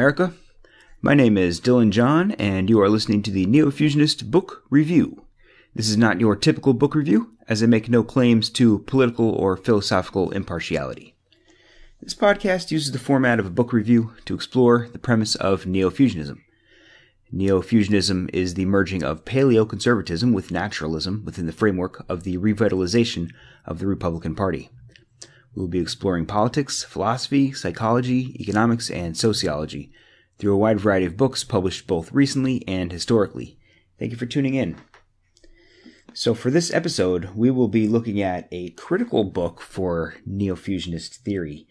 America. My name is Dylan John, and you are listening to the Neo-Fusionist Book Review. This is not your typical book review, as I make no claims to political or philosophical impartiality. This podcast uses the format of a book review to explore the premise of Neo-Fusionism. Neo-Fusionism is the merging of paleoconservatism with naturalism within the framework of the revitalization of the Republican Party. We will be exploring politics, philosophy, psychology, economics, and sociology through a wide variety of books published both recently and historically. Thank you for tuning in. So, for this episode, we will be looking at a critical book for neo-fusionist theory,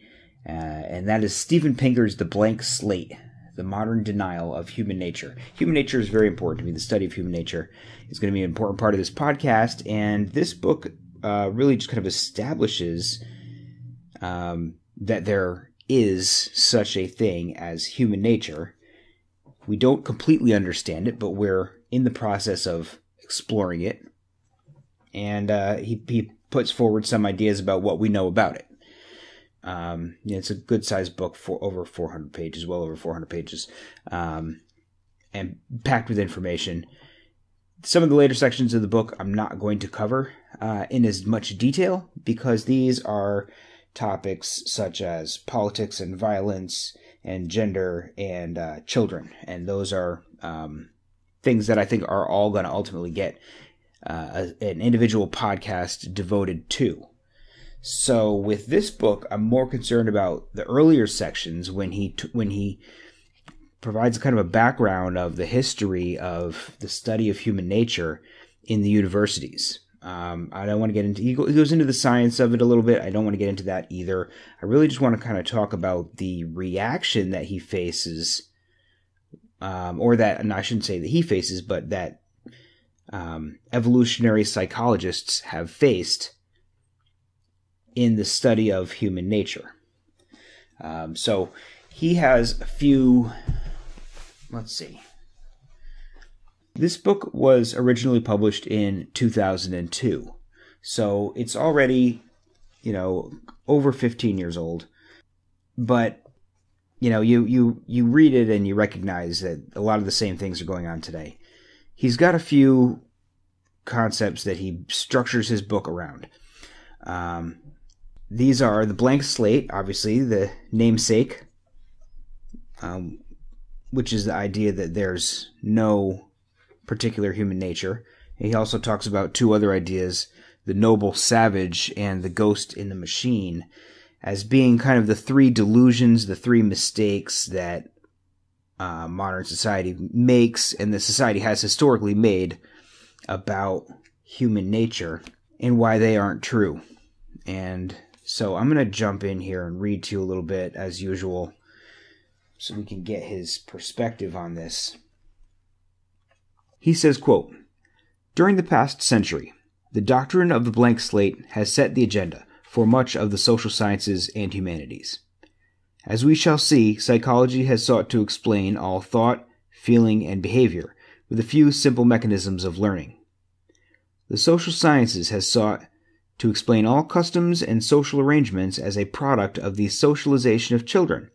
uh, and that is Steven Pinker's The Blank Slate The Modern Denial of Human Nature. Human nature is very important to me. The study of human nature is going to be an important part of this podcast, and this book uh, really just kind of establishes um, that there is such a thing as human nature. We don't completely understand it, but we're in the process of exploring it. And uh, he, he puts forward some ideas about what we know about it. Um, it's a good sized book for over 400 pages, well over 400 pages, um, and packed with information. Some of the later sections of the book I'm not going to cover uh, in as much detail because these are topics such as politics and violence and gender and uh, children. And those are um, things that I think are all going to ultimately get uh, a, an individual podcast devoted to. So with this book, I'm more concerned about the earlier sections when he when he provides kind of a background of the history of the study of human nature in the universities. Um, I don't want to get into, he goes into the science of it a little bit. I don't want to get into that either. I really just want to kind of talk about the reaction that he faces, um, or that, and I shouldn't say that he faces, but that um, evolutionary psychologists have faced in the study of human nature. Um, so he has a few, let's see. This book was originally published in 2002. So it's already, you know, over 15 years old. But you know, you you you read it and you recognize that a lot of the same things are going on today. He's got a few concepts that he structures his book around. Um, these are the blank slate, obviously the namesake, um, which is the idea that there's no particular human nature. He also talks about two other ideas the noble savage and the ghost in the machine as being kind of the three delusions, the three mistakes that uh, modern society makes and the society has historically made about human nature and why they aren't true. And so I'm going to jump in here and read to you a little bit as usual so we can get his perspective on this. He says, quote, During the past century, the doctrine of the blank slate has set the agenda for much of the social sciences and humanities. As we shall see, psychology has sought to explain all thought, feeling, and behavior with a few simple mechanisms of learning. The social sciences has sought to explain all customs and social arrangements as a product of the socialization of children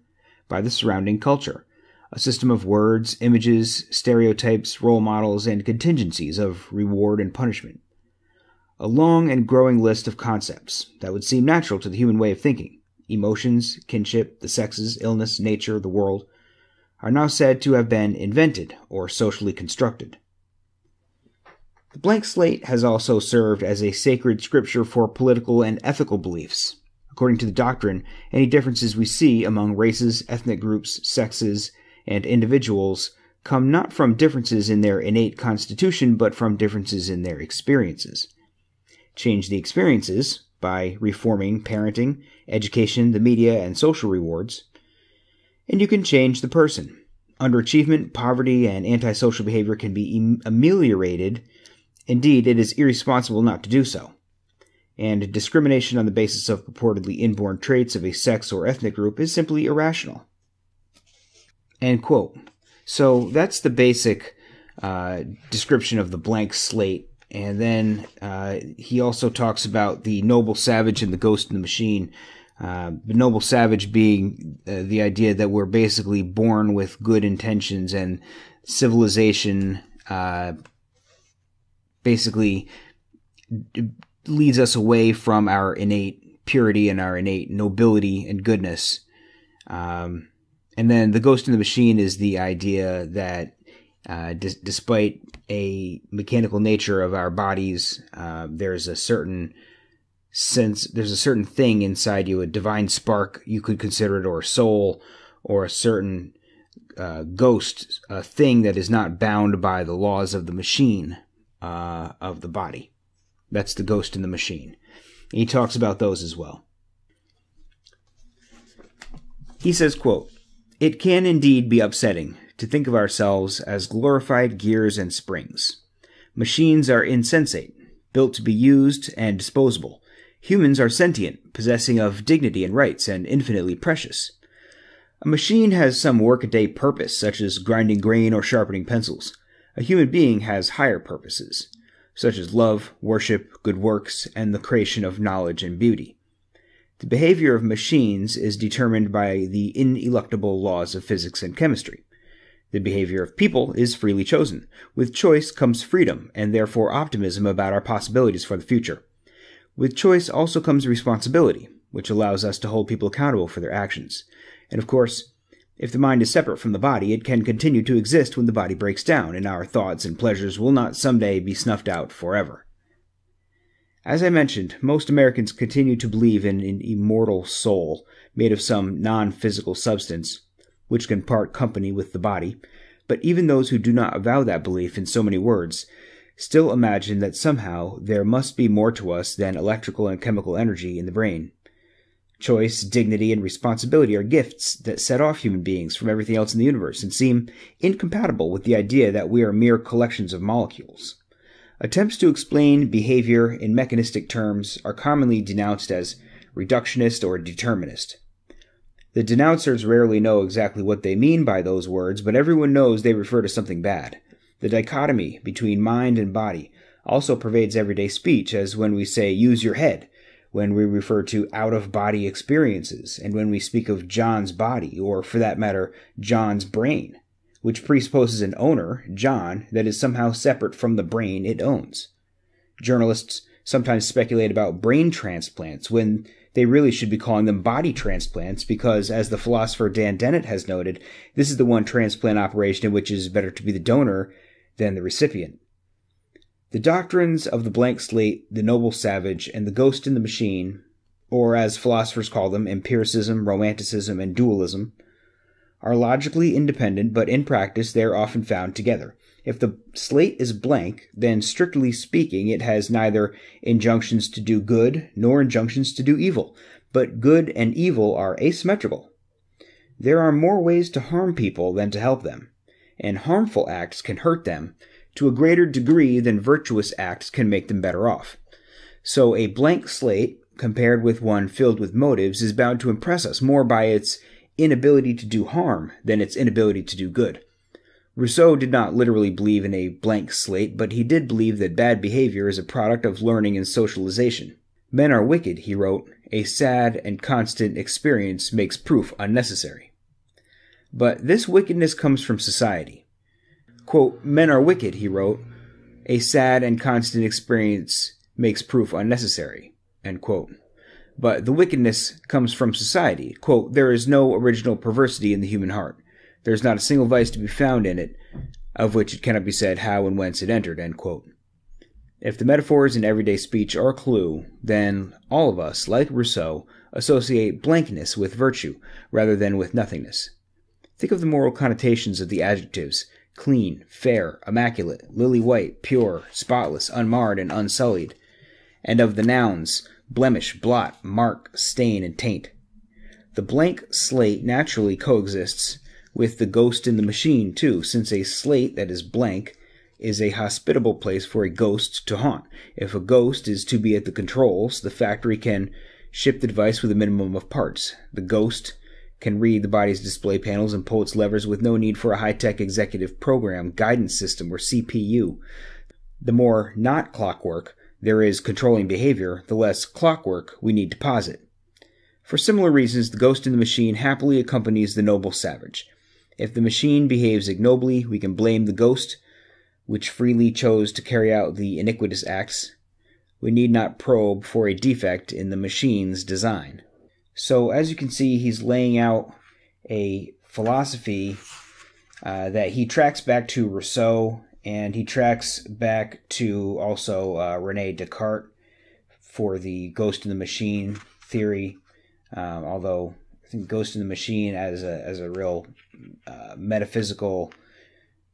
by the surrounding culture, a system of words, images, stereotypes, role models, and contingencies of reward and punishment. A long and growing list of concepts that would seem natural to the human way of thinking emotions, kinship, the sexes, illness, nature, the world are now said to have been invented or socially constructed. The blank slate has also served as a sacred scripture for political and ethical beliefs. According to the doctrine, any differences we see among races, ethnic groups, sexes, and individuals come not from differences in their innate constitution, but from differences in their experiences. Change the experiences by reforming parenting, education, the media, and social rewards, and you can change the person. Underachievement, poverty, and antisocial behavior can be ameliorated. Indeed, it is irresponsible not to do so. And discrimination on the basis of purportedly inborn traits of a sex or ethnic group is simply irrational. End quote. So that's the basic uh, description of the blank slate. And then uh, he also talks about the noble savage and the ghost in the machine, Uh, the noble savage being uh, the idea that we're basically born with good intentions and civilization uh, basically leads us away from our innate purity and our innate nobility and goodness. Um, and then the ghost in the machine is the idea that uh, d- despite a mechanical nature of our bodies, uh, there's a certain sense, there's a certain thing inside you, a divine spark, you could consider it, or a soul, or a certain uh, ghost, a thing that is not bound by the laws of the machine uh, of the body. That's the ghost in the machine. And he talks about those as well. He says, quote, It can indeed be upsetting to think of ourselves as glorified gears and springs. Machines are insensate, built to be used and disposable. Humans are sentient, possessing of dignity and rights, and infinitely precious. A machine has some workaday purpose, such as grinding grain or sharpening pencils. A human being has higher purposes, such as love, worship, good works, and the creation of knowledge and beauty. The behavior of machines is determined by the ineluctable laws of physics and chemistry. The behavior of people is freely chosen. With choice comes freedom, and therefore optimism about our possibilities for the future. With choice also comes responsibility, which allows us to hold people accountable for their actions. And of course, if the mind is separate from the body, it can continue to exist when the body breaks down, and our thoughts and pleasures will not someday be snuffed out forever. As I mentioned, most Americans continue to believe in an immortal soul made of some non physical substance, which can part company with the body, but even those who do not avow that belief in so many words still imagine that somehow there must be more to us than electrical and chemical energy in the brain. Choice, dignity, and responsibility are gifts that set off human beings from everything else in the universe and seem incompatible with the idea that we are mere collections of molecules. Attempts to explain behavior in mechanistic terms are commonly denounced as reductionist or determinist. The denouncers rarely know exactly what they mean by those words, but everyone knows they refer to something bad. The dichotomy between mind and body also pervades everyday speech, as when we say use your head, when we refer to out of body experiences, and when we speak of John's body, or for that matter, John's brain, which presupposes an owner, John, that is somehow separate from the brain it owns. Journalists sometimes speculate about brain transplants when they really should be calling them body transplants because, as the philosopher Dan Dennett has noted, this is the one transplant operation in which it is better to be the donor than the recipient. The doctrines of the blank slate, the noble savage, and the ghost in the machine, or as philosophers call them, empiricism, romanticism, and dualism, are logically independent, but in practice they are often found together. If the slate is blank, then strictly speaking, it has neither injunctions to do good nor injunctions to do evil, but good and evil are asymmetrical. There are more ways to harm people than to help them and harmful acts can hurt them to a greater degree than virtuous acts can make them better off. So a blank slate, compared with one filled with motives, is bound to impress us more by its inability to do harm than its inability to do good. Rousseau did not literally believe in a blank slate, but he did believe that bad behavior is a product of learning and socialization. Men are wicked, he wrote. A sad and constant experience makes proof unnecessary. But this wickedness comes from society. Quote, Men are wicked, he wrote. A sad and constant experience makes proof unnecessary. End quote. But the wickedness comes from society. Quote, There is no original perversity in the human heart. There is not a single vice to be found in it, of which it cannot be said how and whence it entered. End quote. If the metaphors in everyday speech are a clue, then all of us, like Rousseau, associate blankness with virtue rather than with nothingness. Think of the moral connotations of the adjectives clean, fair, immaculate, lily white, pure, spotless, unmarred, and unsullied, and of the nouns blemish, blot, mark, stain, and taint. The blank slate naturally coexists with the ghost in the machine, too, since a slate that is blank is a hospitable place for a ghost to haunt. If a ghost is to be at the controls, the factory can ship the device with a minimum of parts. The ghost can read the body's display panels and pull its levers with no need for a high tech executive program, guidance system, or CPU. The more not clockwork there is controlling behavior, the less clockwork we need to posit. For similar reasons, the ghost in the machine happily accompanies the noble savage. If the machine behaves ignobly, we can blame the ghost, which freely chose to carry out the iniquitous acts. We need not probe for a defect in the machine's design. So, as you can see, he's laying out a philosophy uh, that he tracks back to Rousseau and he tracks back to also uh, Rene Descartes for the ghost in the machine theory. Um, although I think ghost in the machine as a as a real uh, metaphysical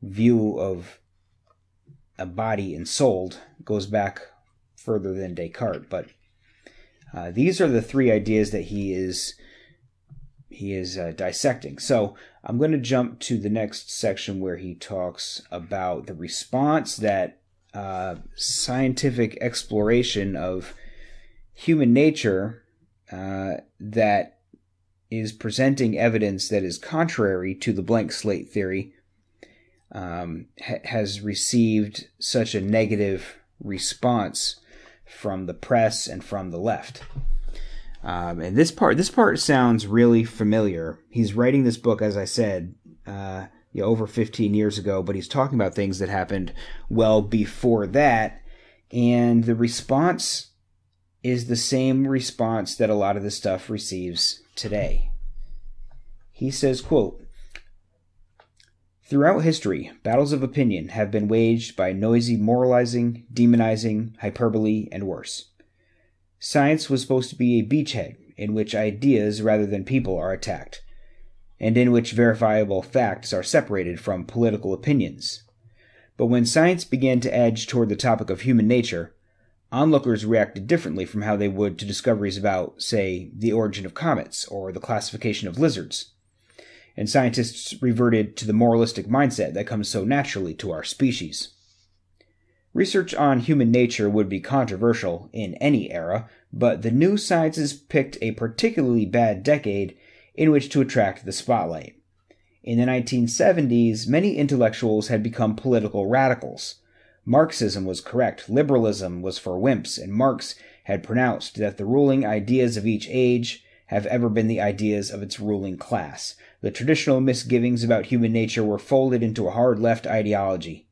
view of a body and soul goes back further than Descartes. But uh, these are the three ideas that he is he is uh, dissecting. So I'm going to jump to the next section where he talks about the response that uh, scientific exploration of human nature uh, that is presenting evidence that is contrary to the blank slate theory um, ha- has received such a negative response from the press and from the left. Um, and this part, this part sounds really familiar. He's writing this book, as I said, uh, you know, over 15 years ago, but he's talking about things that happened well before that. And the response is the same response that a lot of this stuff receives today. He says, quote, Throughout history, battles of opinion have been waged by noisy moralizing, demonizing, hyperbole, and worse. Science was supposed to be a beachhead in which ideas rather than people are attacked, and in which verifiable facts are separated from political opinions. But when science began to edge toward the topic of human nature, onlookers reacted differently from how they would to discoveries about, say, the origin of comets or the classification of lizards. And scientists reverted to the moralistic mindset that comes so naturally to our species. Research on human nature would be controversial in any era, but the new sciences picked a particularly bad decade in which to attract the spotlight. In the 1970s, many intellectuals had become political radicals. Marxism was correct, liberalism was for wimps, and Marx had pronounced that the ruling ideas of each age have ever been the ideas of its ruling class. The traditional misgivings about human nature were folded into a hard left ideology.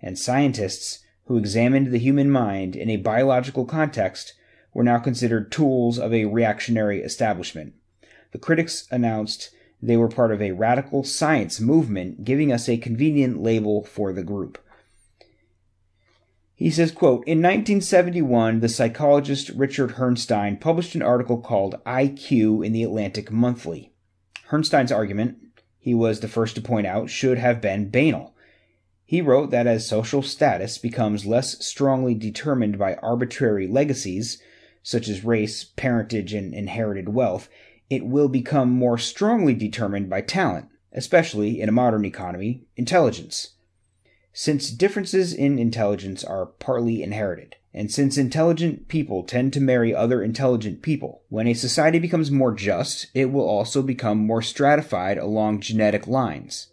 And scientists who examined the human mind in a biological context were now considered tools of a reactionary establishment. The critics announced they were part of a radical science movement, giving us a convenient label for the group. He says, quote, In 1971, the psychologist Richard Herrnstein published an article called IQ in the Atlantic Monthly. Herrnstein's argument, he was the first to point out, should have been banal. He wrote that as social status becomes less strongly determined by arbitrary legacies, such as race, parentage, and inherited wealth, it will become more strongly determined by talent, especially in a modern economy, intelligence. Since differences in intelligence are partly inherited, and since intelligent people tend to marry other intelligent people, when a society becomes more just, it will also become more stratified along genetic lines.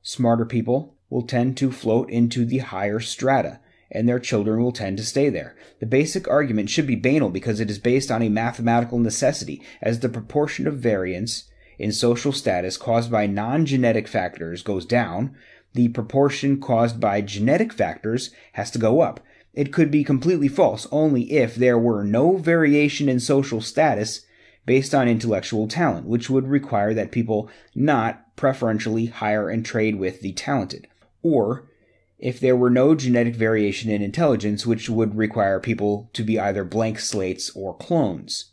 Smarter people will tend to float into the higher strata, and their children will tend to stay there. The basic argument should be banal because it is based on a mathematical necessity, as the proportion of variance in social status caused by non genetic factors goes down, the proportion caused by genetic factors has to go up. It could be completely false only if there were no variation in social status based on intellectual talent, which would require that people not preferentially hire and trade with the talented or if there were no genetic variation in intelligence, which would require people to be either blank slates or clones.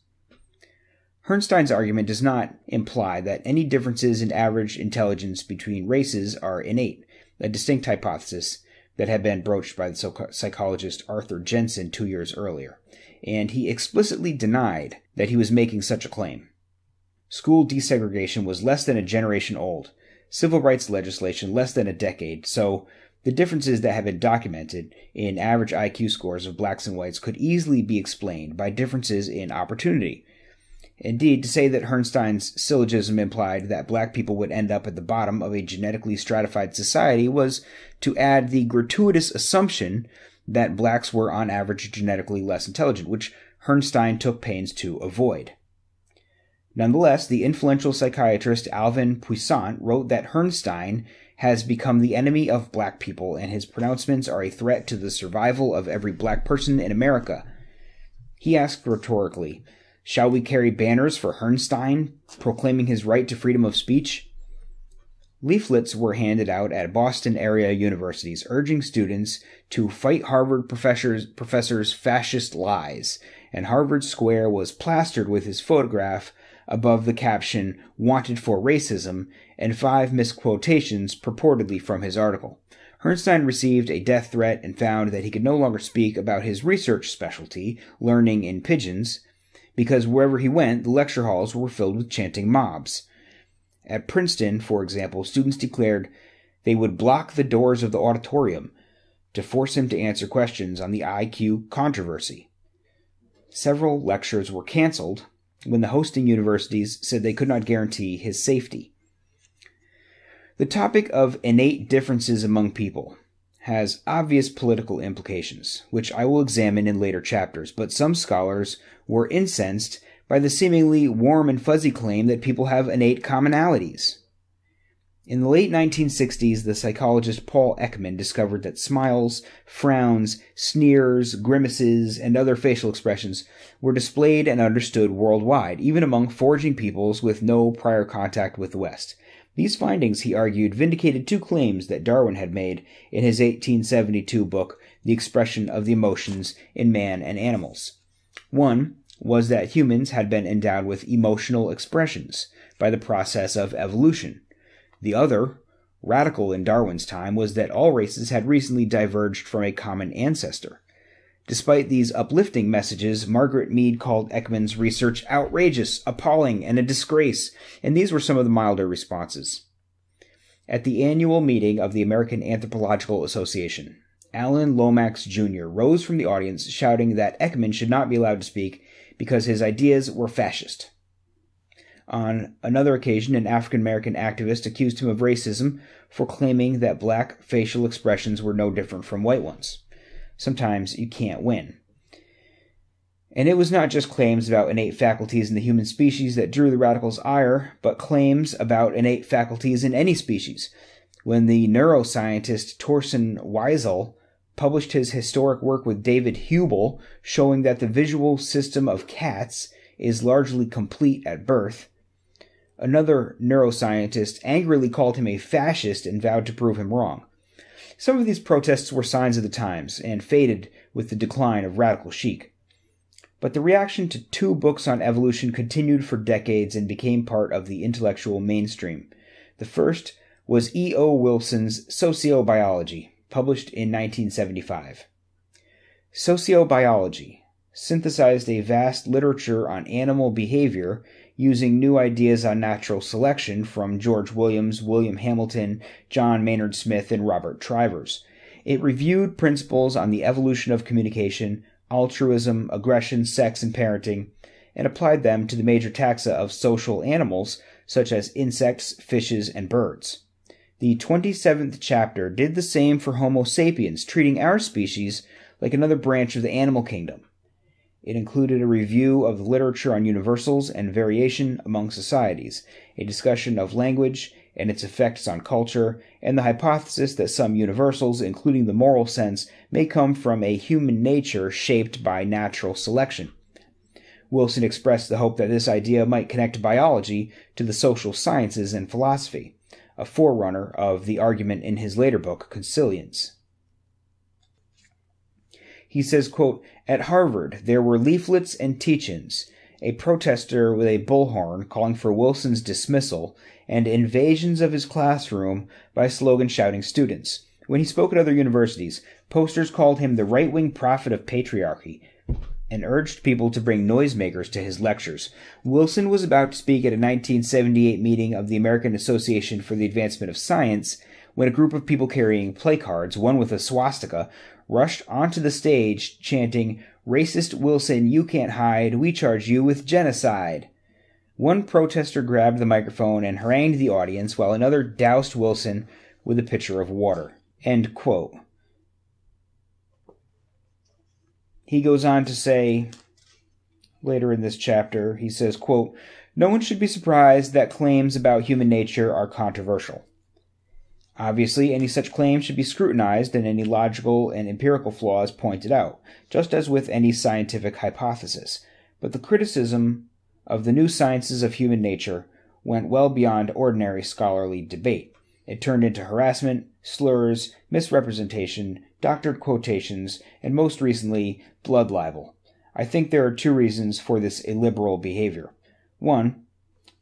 Herrnstein's argument does not imply that any differences in average intelligence between races are innate, a distinct hypothesis that had been broached by the psychologist Arthur Jensen two years earlier, and he explicitly denied that he was making such a claim. School desegregation was less than a generation old, civil rights legislation less than a decade, so the differences that have been documented in average IQ scores of blacks and whites could easily be explained by differences in opportunity. Indeed, to say that Herrnstein's syllogism implied that black people would end up at the bottom of a genetically stratified society was to add the gratuitous assumption that blacks were on average genetically less intelligent, which Herrnstein took pains to avoid. Nonetheless, the influential psychiatrist Alvin Poussaint wrote that Herrnstein has become the enemy of black people, and his pronouncements are a threat to the survival of every black person in America. He asked rhetorically, Shall we carry banners for Herrnstein, proclaiming his right to freedom of speech? Leaflets were handed out at Boston area universities urging students to fight Harvard professors, professors' fascist lies, and Harvard Square was plastered with his photograph above the caption, Wanted for Racism, and five misquotations purportedly from his article. Herrnstein received a death threat and found that he could no longer speak about his research specialty, learning in pigeons, because wherever he went, the lecture halls were filled with chanting mobs. At Princeton, for example, students declared they would block the doors of the auditorium to force him to answer questions on the IQ controversy. Several lectures were canceled when the hosting universities said they could not guarantee his safety. The topic of innate differences among people has obvious political implications, which I will examine in later chapters, but some scholars were incensed by the seemingly warm and fuzzy claim that people have innate commonalities. In the late 1960s, the psychologist Paul Ekman discovered that smiles, frowns, sneers, grimaces, and other facial expressions were displayed and understood worldwide, even among foraging peoples with no prior contact with the West. These findings, he argued, vindicated two claims that Darwin had made in his 1872 book, The Expression of the Emotions in Man and Animals. One was that humans had been endowed with emotional expressions by the process of evolution. The other, radical in Darwin's time, was that all races had recently diverged from a common ancestor. Despite these uplifting messages, Margaret Mead called Ekman's research outrageous, appalling, and a disgrace, and these were some of the milder responses. At the annual meeting of the American Anthropological Association, Alan Lomax Jr. rose from the audience shouting that Ekman should not be allowed to speak because his ideas were fascist. On another occasion, an African American activist accused him of racism for claiming that black facial expressions were no different from white ones. Sometimes you can't win. And it was not just claims about innate faculties in the human species that drew the radicals' ire, but claims about innate faculties in any species. When the neuroscientist Torsten Wiesel published his historic work with David Hubel, showing that the visual system of cats is largely complete at birth, Another neuroscientist angrily called him a fascist and vowed to prove him wrong. Some of these protests were signs of the times and faded with the decline of radical chic. But the reaction to two books on evolution continued for decades and became part of the intellectual mainstream. The first was E. O. Wilson's Sociobiology, published in 1975. Sociobiology synthesized a vast literature on animal behavior using new ideas on natural selection from George Williams, William Hamilton, John Maynard Smith, and Robert Trivers. It reviewed principles on the evolution of communication, altruism, aggression, sex, and parenting, and applied them to the major taxa of social animals such as insects, fishes, and birds. The 27th chapter did the same for Homo sapiens, treating our species like another branch of the animal kingdom. It included a review of the literature on universals and variation among societies, a discussion of language and its effects on culture, and the hypothesis that some universals, including the moral sense, may come from a human nature shaped by natural selection. Wilson expressed the hope that this idea might connect biology to the social sciences and philosophy, a forerunner of the argument in his later book, Consilience. He says, quote, At Harvard, there were leaflets and teach-ins, a protester with a bullhorn calling for Wilson's dismissal, and invasions of his classroom by slogan shouting students. When he spoke at other universities, posters called him the right wing prophet of patriarchy and urged people to bring noisemakers to his lectures. Wilson was about to speak at a 1978 meeting of the American Association for the Advancement of Science when a group of people carrying placards, one with a swastika, rushed onto the stage chanting, Racist Wilson, you can't hide, we charge you with genocide. One protester grabbed the microphone and harangued the audience while another doused Wilson with a pitcher of water. He goes on to say, later in this chapter, he says, quote, No one should be surprised that claims about human nature are controversial. Obviously, any such claim should be scrutinized and any logical and empirical flaws pointed out, just as with any scientific hypothesis. But the criticism of the new sciences of human nature went well beyond ordinary scholarly debate. It turned into harassment, slurs, misrepresentation, doctored quotations, and most recently, blood libel. I think there are two reasons for this illiberal behavior. One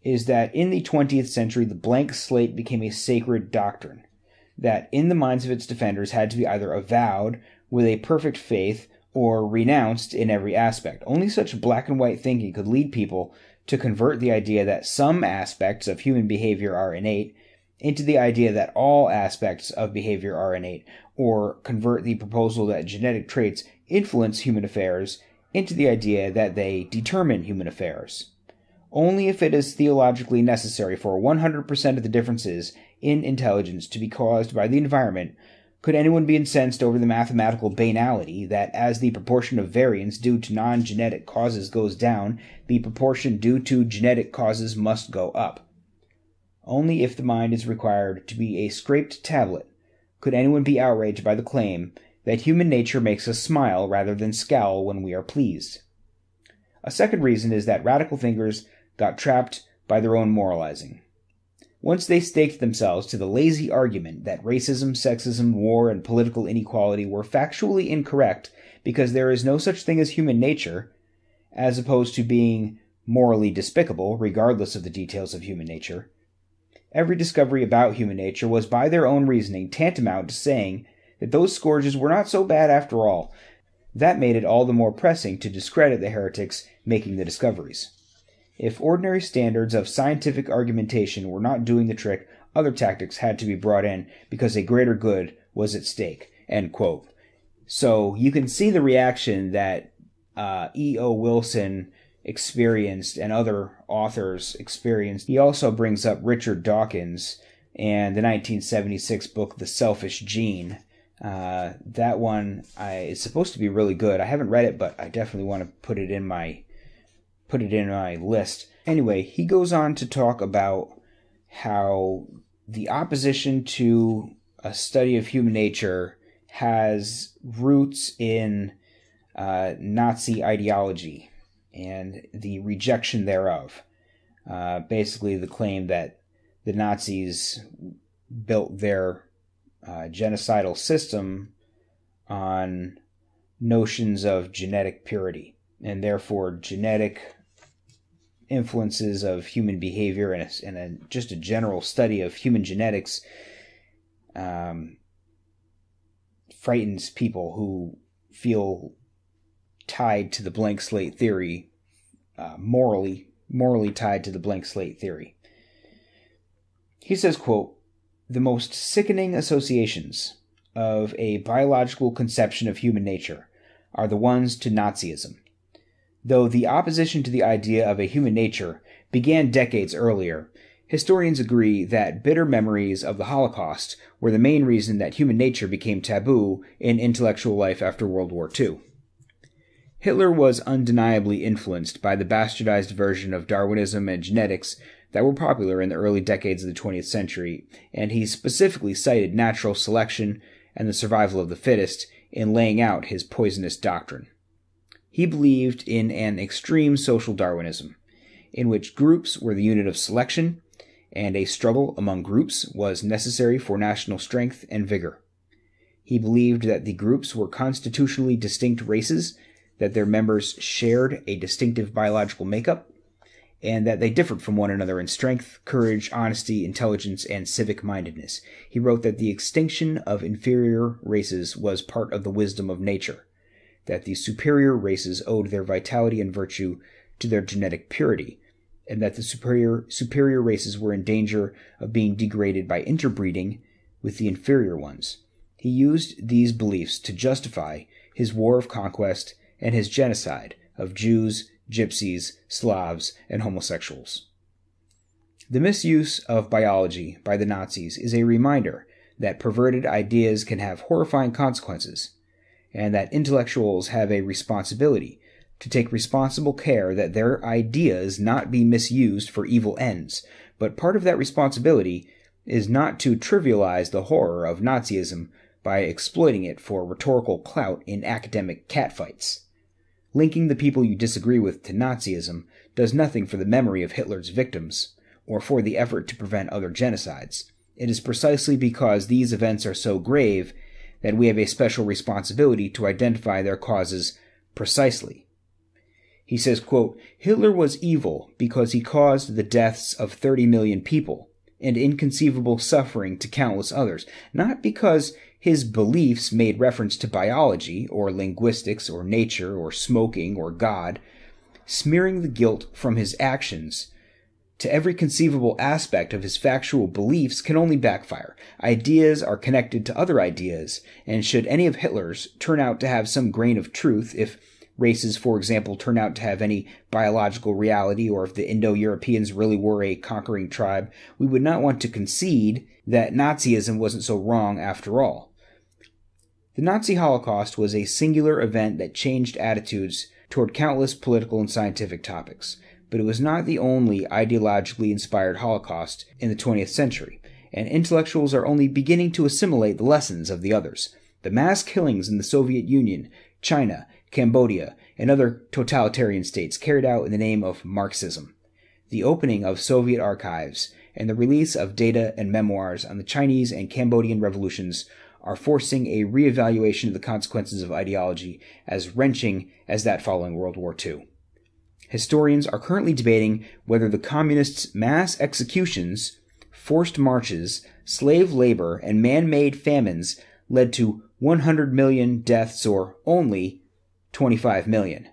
is that in the 20th century, the blank slate became a sacred doctrine that, in the minds of its defenders, had to be either avowed with a perfect faith or renounced in every aspect. Only such black and white thinking could lead people to convert the idea that some aspects of human behavior are innate into the idea that all aspects of behavior are innate, or convert the proposal that genetic traits influence human affairs into the idea that they determine human affairs. Only if it is theologically necessary for 100% of the differences in intelligence to be caused by the environment could anyone be incensed over the mathematical banality that as the proportion of variance due to non genetic causes goes down, the proportion due to genetic causes must go up? Only if the mind is required to be a scraped tablet could anyone be outraged by the claim that human nature makes us smile rather than scowl when we are pleased. A second reason is that radical thinkers got trapped by their own moralizing. Once they staked themselves to the lazy argument that racism, sexism, war, and political inequality were factually incorrect because there is no such thing as human nature, as opposed to being morally despicable, regardless of the details of human nature, every discovery about human nature was by their own reasoning tantamount to saying that those scourges were not so bad after all. That made it all the more pressing to discredit the heretics making the discoveries. If ordinary standards of scientific argumentation were not doing the trick, other tactics had to be brought in because a greater good was at stake. End quote. So you can see the reaction that uh, E.O. Wilson experienced and other authors experienced. He also brings up Richard Dawkins and the 1976 book The Selfish Gene. Uh, that one I, is supposed to be really good. I haven't read it, but I definitely want to put it in my put it in my list. Anyway, he goes on to talk about how the opposition to a study of human nature has roots in uh, Nazi ideology and the rejection thereof. Uh, basically, the claim that the Nazis built their uh, genocidal system on notions of genetic purity and therefore genetic influences of human behavior and, a, and a, just a general study of human genetics um, frightens people who feel tied to the blank slate theory, uh, morally morally tied to the blank slate theory. He says, quote, the most sickening associations of a biological conception of human nature are the ones to Nazism Though the opposition to the idea of a human nature began decades earlier, historians agree that bitter memories of the Holocaust were the main reason that human nature became taboo in intellectual life after World War II. Hitler was undeniably influenced by the bastardized version of Darwinism and genetics that were popular in the early decades of the 20th century, and he specifically cited natural selection and the survival of the fittest in laying out his poisonous doctrine. He believed in an extreme social Darwinism, in which groups were the unit of selection, and a struggle among groups was necessary for national strength and vigor. He believed that the groups were constitutionally distinct races, that their members shared a distinctive biological makeup, and that they differed from one another in strength, courage, honesty, intelligence, and civic mindedness. He wrote that the extinction of inferior races was part of the wisdom of nature that the superior races owed their vitality and virtue to their genetic purity, and that the superior superior races were in danger of being degraded by interbreeding with the inferior ones. He used these beliefs to justify his war of conquest and his genocide of Jews, gypsies, Slavs, and homosexuals. The misuse of biology by the Nazis is a reminder that perverted ideas can have horrifying consequences and that intellectuals have a responsibility to take responsible care that their ideas not be misused for evil ends, but part of that responsibility is not to trivialize the horror of Nazism by exploiting it for rhetorical clout in academic catfights. Linking the people you disagree with to Nazism does nothing for the memory of Hitler's victims, or for the effort to prevent other genocides. It is precisely because these events are so grave that we have a special responsibility to identify their causes precisely. He says, quote, Hitler was evil because he caused the deaths of 30 million people and inconceivable suffering to countless others, not because his beliefs made reference to biology, or linguistics, or nature, or smoking, or God, smearing the guilt from his actions to every conceivable aspect of his factual beliefs can only backfire. Ideas are connected to other ideas, and should any of Hitler's turn out to have some grain of truth, if races, for example, turn out to have any biological reality, or if the Indo Europeans really were a conquering tribe, we would not want to concede that Nazism wasn't so wrong after all. The Nazi Holocaust was a singular event that changed attitudes toward countless political and scientific topics but it was not the only ideologically inspired Holocaust in the 20th century, and intellectuals are only beginning to assimilate the lessons of the others. The mass killings in the Soviet Union, China, Cambodia, and other totalitarian states carried out in the name of Marxism. The opening of Soviet archives and the release of data and memoirs on the Chinese and Cambodian revolutions are forcing a reevaluation of the consequences of ideology as wrenching as that following World War II. Historians are currently debating whether the communists' mass executions, forced marches, slave labor, and man made famines led to 100 million deaths or only 25 million.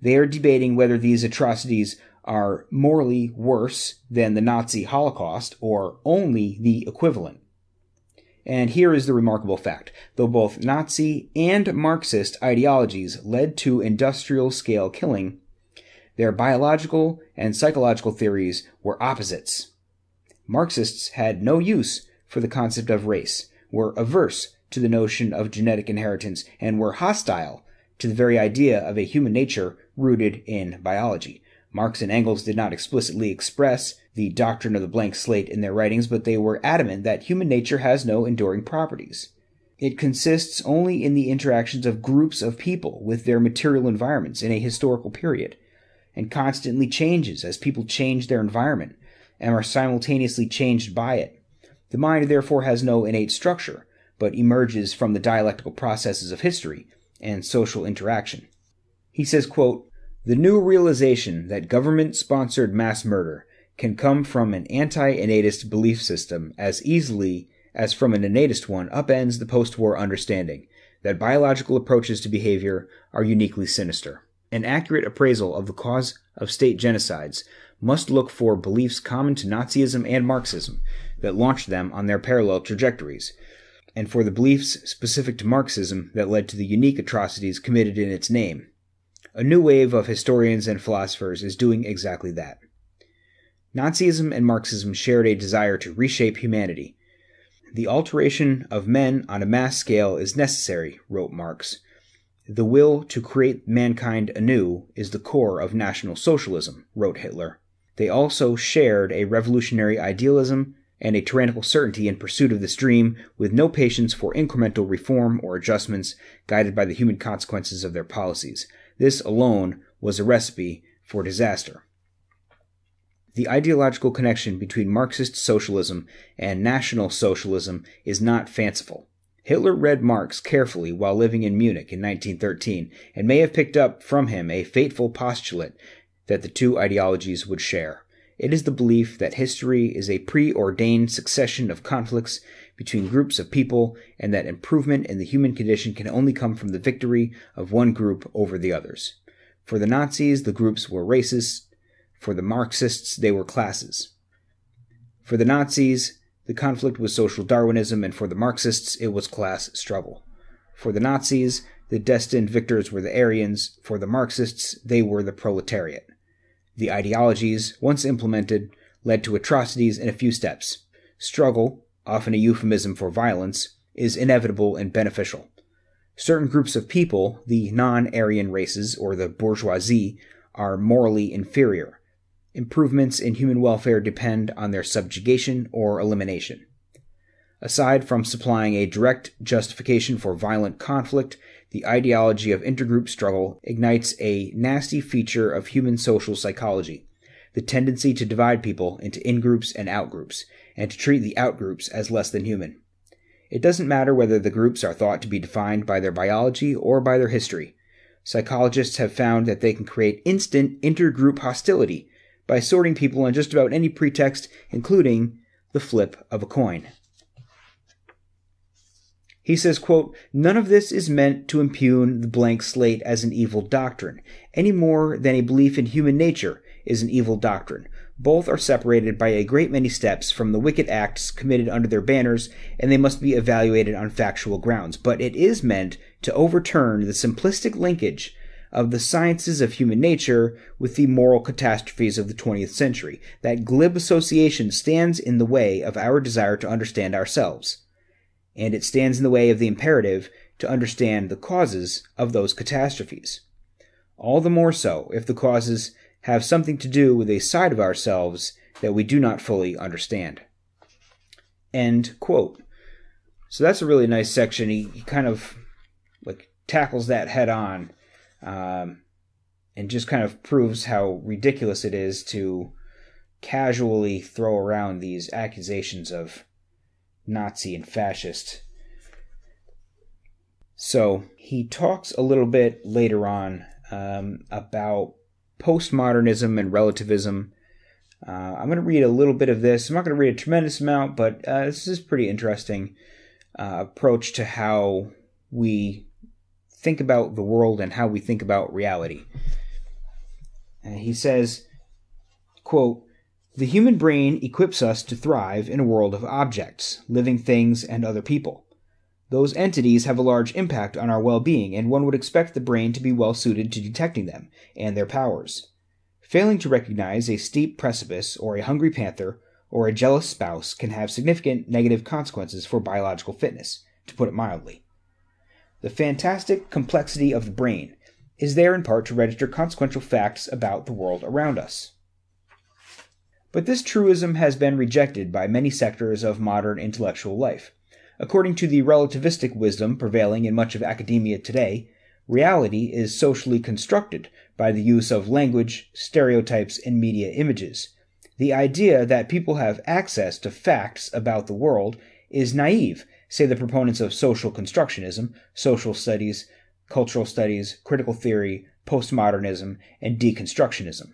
They are debating whether these atrocities are morally worse than the Nazi Holocaust or only the equivalent. And here is the remarkable fact. Though both Nazi and Marxist ideologies led to industrial scale killing, their biological and psychological theories were opposites. Marxists had no use for the concept of race, were averse to the notion of genetic inheritance, and were hostile to the very idea of a human nature rooted in biology. Marx and Engels did not explicitly express the doctrine of the blank slate in their writings, but they were adamant that human nature has no enduring properties. It consists only in the interactions of groups of people with their material environments in a historical period and constantly changes as people change their environment and are simultaneously changed by it. The mind therefore has no innate structure, but emerges from the dialectical processes of history and social interaction. He says, quote, The new realization that government sponsored mass murder can come from an anti innatist belief system as easily as from an innatist one upends the post war understanding that biological approaches to behavior are uniquely sinister. An accurate appraisal of the cause of state genocides must look for beliefs common to Nazism and Marxism that launched them on their parallel trajectories, and for the beliefs specific to Marxism that led to the unique atrocities committed in its name. A new wave of historians and philosophers is doing exactly that. Nazism and Marxism shared a desire to reshape humanity. The alteration of men on a mass scale is necessary, wrote Marx, the will to create mankind anew is the core of National Socialism, wrote Hitler. They also shared a revolutionary idealism and a tyrannical certainty in pursuit of this dream, with no patience for incremental reform or adjustments guided by the human consequences of their policies. This alone was a recipe for disaster. The ideological connection between Marxist socialism and National Socialism is not fanciful. Hitler read Marx carefully while living in Munich in 1913 and may have picked up from him a fateful postulate that the two ideologies would share. It is the belief that history is a preordained succession of conflicts between groups of people and that improvement in the human condition can only come from the victory of one group over the others. For the Nazis, the groups were races. For the Marxists, they were classes. For the Nazis, the conflict was social Darwinism, and for the Marxists, it was class struggle. For the Nazis, the destined victors were the Aryans. For the Marxists, they were the proletariat. The ideologies, once implemented, led to atrocities in a few steps. Struggle, often a euphemism for violence, is inevitable and beneficial. Certain groups of people, the non Aryan races or the bourgeoisie, are morally inferior. Improvements in human welfare depend on their subjugation or elimination. Aside from supplying a direct justification for violent conflict, the ideology of intergroup struggle ignites a nasty feature of human social psychology the tendency to divide people into in groups and out groups, and to treat the out groups as less than human. It doesn't matter whether the groups are thought to be defined by their biology or by their history. Psychologists have found that they can create instant intergroup hostility by sorting people on just about any pretext, including the flip of a coin. He says, quote, None of this is meant to impugn the blank slate as an evil doctrine, any more than a belief in human nature is an evil doctrine, both are separated by a great many steps from the wicked acts committed under their banners, and they must be evaluated on factual grounds. But it is meant to overturn the simplistic linkage of the sciences of human nature with the moral catastrophes of the 20th century. That glib association stands in the way of our desire to understand ourselves. And it stands in the way of the imperative to understand the causes of those catastrophes. All the more so if the causes have something to do with a side of ourselves that we do not fully understand. End quote. So that's a really nice section. He, he kind of like tackles that head on, um, and just kind of proves how ridiculous it is to casually throw around these accusations of Nazi and fascist. So he talks a little bit later on um, about postmodernism and relativism. Uh, I'm going to read a little bit of this. I'm not going to read a tremendous amount, but uh, this is pretty interesting uh, approach to how we think about the world and how we think about reality. he says, quote, the human brain equips us to thrive in a world of objects, living things, and other people. Those entities have a large impact on our well being, and one would expect the brain to be well suited to detecting them and their powers. Failing to recognize a steep precipice, or a hungry panther, or a jealous spouse can have significant negative consequences for biological fitness, to put it mildly. The fantastic complexity of the brain is there in part to register consequential facts about the world around us. But this truism has been rejected by many sectors of modern intellectual life. According to the relativistic wisdom prevailing in much of academia today, reality is socially constructed by the use of language, stereotypes, and media images. The idea that people have access to facts about the world is naive, say the proponents of social constructionism, social studies, cultural studies, critical theory, postmodernism, and deconstructionism.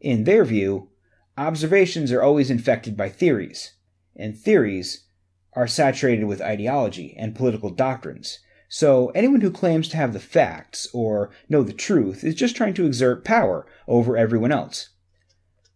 In their view, observations are always infected by theories, and theories are saturated with ideology and political doctrines. So anyone who claims to have the facts or know the truth is just trying to exert power over everyone else.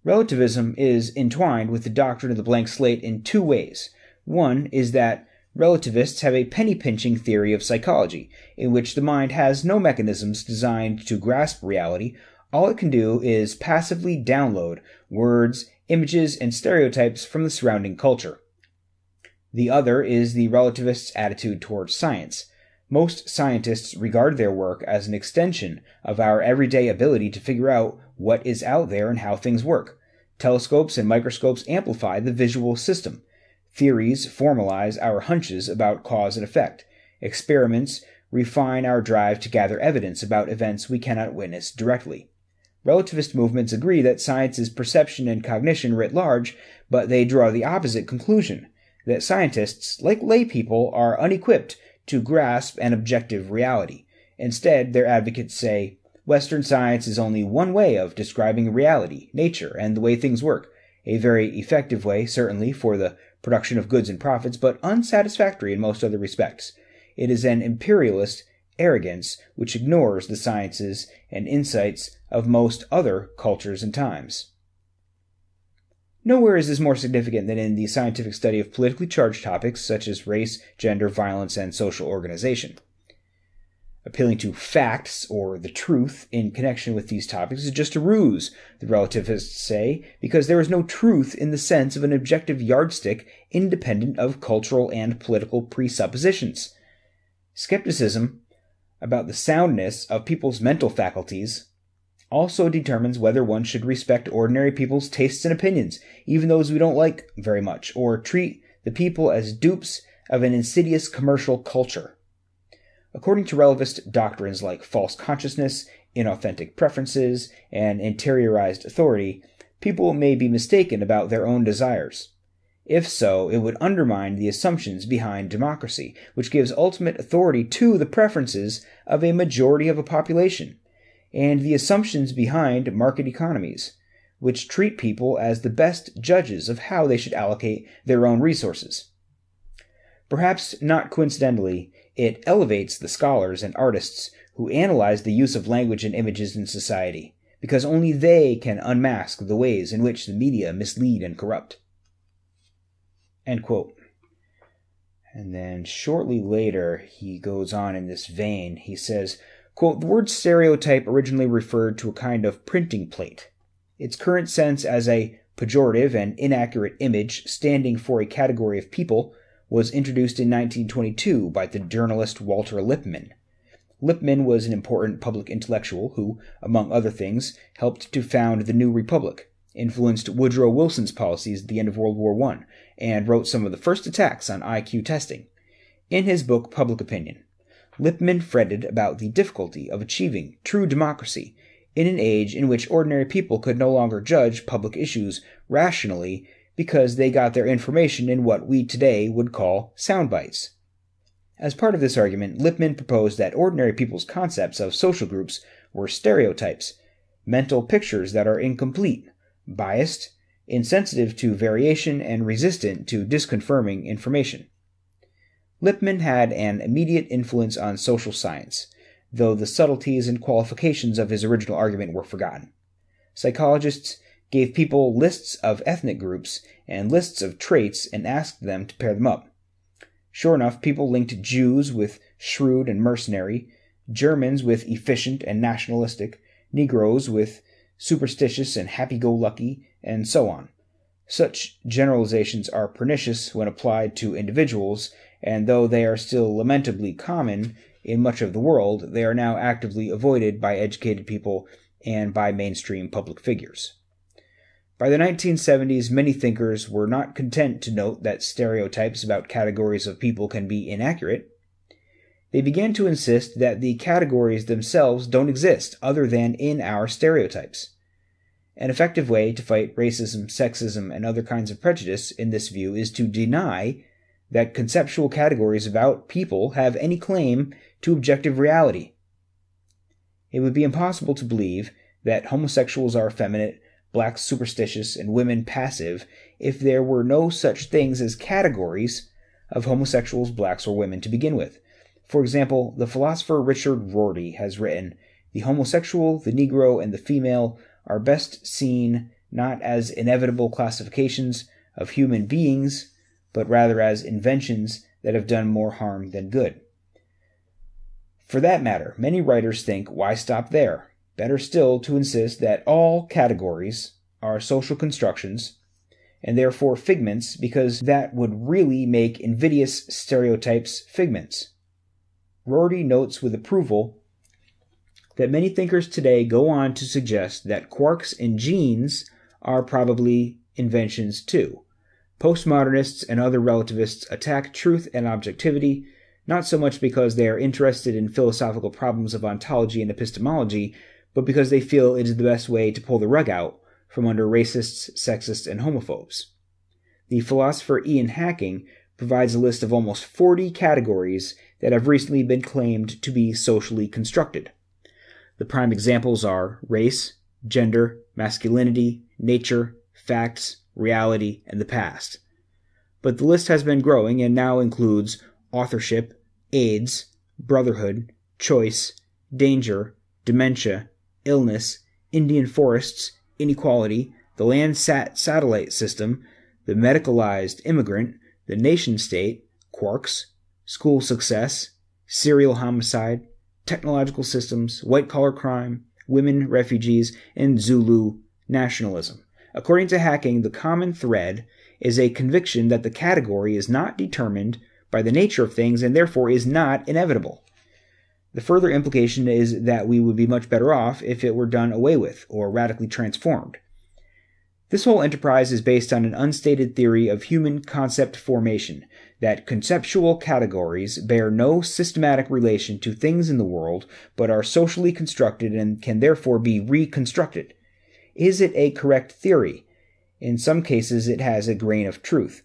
Relativism is entwined with the doctrine of the blank slate in two ways. One is that relativists have a penny pinching theory of psychology, in which the mind has no mechanisms designed to grasp reality. All it can do is passively download words, images, and stereotypes from the surrounding culture. The other is the relativist's attitude towards science. Most scientists regard their work as an extension of our everyday ability to figure out what is out there and how things work. Telescopes and microscopes amplify the visual system. Theories formalize our hunches about cause and effect. Experiments refine our drive to gather evidence about events we cannot witness directly. Relativist movements agree that science is perception and cognition writ large, but they draw the opposite conclusion that scientists, like laypeople, are unequipped to grasp an objective reality. Instead, their advocates say Western science is only one way of describing reality, nature, and the way things work. A very effective way, certainly, for the production of goods and profits, but unsatisfactory in most other respects. It is an imperialist arrogance which ignores the sciences and insights of most other cultures and times. Nowhere is this more significant than in the scientific study of politically charged topics such as race, gender, violence, and social organization. Appealing to facts or the truth in connection with these topics is just a ruse, the relativists say, because there is no truth in the sense of an objective yardstick independent of cultural and political presuppositions. Skepticism about the soundness of people's mental faculties also determines whether one should respect ordinary people's tastes and opinions, even those we don't like very much, or treat the people as dupes of an insidious commercial culture. According to relativist doctrines like false consciousness, inauthentic preferences, and interiorized authority, people may be mistaken about their own desires. If so, it would undermine the assumptions behind democracy, which gives ultimate authority to the preferences of a majority of a population, and the assumptions behind market economies, which treat people as the best judges of how they should allocate their own resources. Perhaps not coincidentally, it elevates the scholars and artists who analyze the use of language and images in society, because only they can unmask the ways in which the media mislead and corrupt. End quote. And then shortly later, he goes on in this vein. He says, quote, The word stereotype originally referred to a kind of printing plate. Its current sense as a pejorative and inaccurate image standing for a category of people was introduced in 1922 by the journalist Walter Lippmann. Lippmann was an important public intellectual who, among other things, helped to found the New Republic, influenced Woodrow Wilson's policies at the end of World War I, and wrote some of the first attacks on IQ testing. In his book Public Opinion, Lippmann fretted about the difficulty of achieving true democracy in an age in which ordinary people could no longer judge public issues rationally because they got their information in what we today would call sound bites. As part of this argument, Lippmann proposed that ordinary people's concepts of social groups were stereotypes, mental pictures that are incomplete, biased, insensitive to variation, and resistant to disconfirming information. Lippmann had an immediate influence on social science, though the subtleties and qualifications of his original argument were forgotten. Psychologists gave people lists of ethnic groups and lists of traits and asked them to pair them up. Sure enough, people linked Jews with shrewd and mercenary, Germans with efficient and nationalistic, Negroes with superstitious and happy go lucky, and so on. Such generalizations are pernicious when applied to individuals, and though they are still lamentably common in much of the world, they are now actively avoided by educated people and by mainstream public figures. By the 1970s, many thinkers were not content to note that stereotypes about categories of people can be inaccurate. They began to insist that the categories themselves don't exist other than in our stereotypes. An effective way to fight racism, sexism, and other kinds of prejudice in this view is to deny that conceptual categories about people have any claim to objective reality. It would be impossible to believe that homosexuals are effeminate, blacks superstitious, and women passive if there were no such things as categories of homosexuals, blacks, or women to begin with. For example, the philosopher Richard Rorty has written, The homosexual, the Negro, and the female are best seen not as inevitable classifications of human beings, but rather as inventions that have done more harm than good. For that matter, many writers think why stop there? Better still to insist that all categories are social constructions and therefore figments because that would really make invidious stereotypes figments. Rorty notes with approval that many thinkers today go on to suggest that quarks and genes are probably inventions too. Postmodernists and other relativists attack truth and objectivity, not so much because they are interested in philosophical problems of ontology and epistemology, but because they feel it is the best way to pull the rug out from under racists, sexists, and homophobes. The philosopher Ian Hacking provides a list of almost 40 categories that have recently been claimed to be socially constructed. The prime examples are race, gender, masculinity, nature, facts, reality, and the past. But the list has been growing and now includes authorship, AIDS, brotherhood, choice, danger, dementia, illness, Indian forests, inequality, the Landsat satellite system, the medicalized immigrant, the nation state, quarks, school success, serial homicide, technological systems, white collar crime, women, refugees, and Zulu nationalism. According to Hacking, the common thread is a conviction that the category is not determined by the nature of things and therefore is not inevitable. The further implication is that we would be much better off if it were done away with or radically transformed. This whole enterprise is based on an unstated theory of human concept formation that conceptual categories bear no systematic relation to things in the world, but are socially constructed and can therefore be reconstructed. Is it a correct theory? In some cases, it has a grain of truth.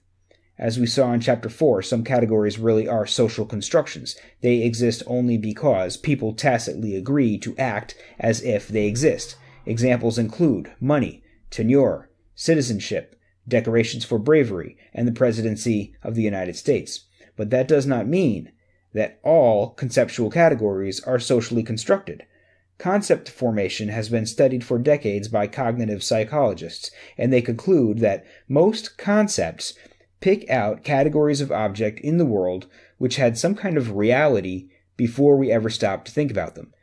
As we saw in Chapter 4, some categories really are social constructions. They exist only because people tacitly agree to act as if they exist. Examples include money, tenure, citizenship, decorations for bravery, and the presidency of the United States. But that does not mean that all conceptual categories are socially constructed. Concept formation has been studied for decades by cognitive psychologists, and they conclude that most concepts pick out categories of object in the world which had some kind of reality before we ever stopped to think about them.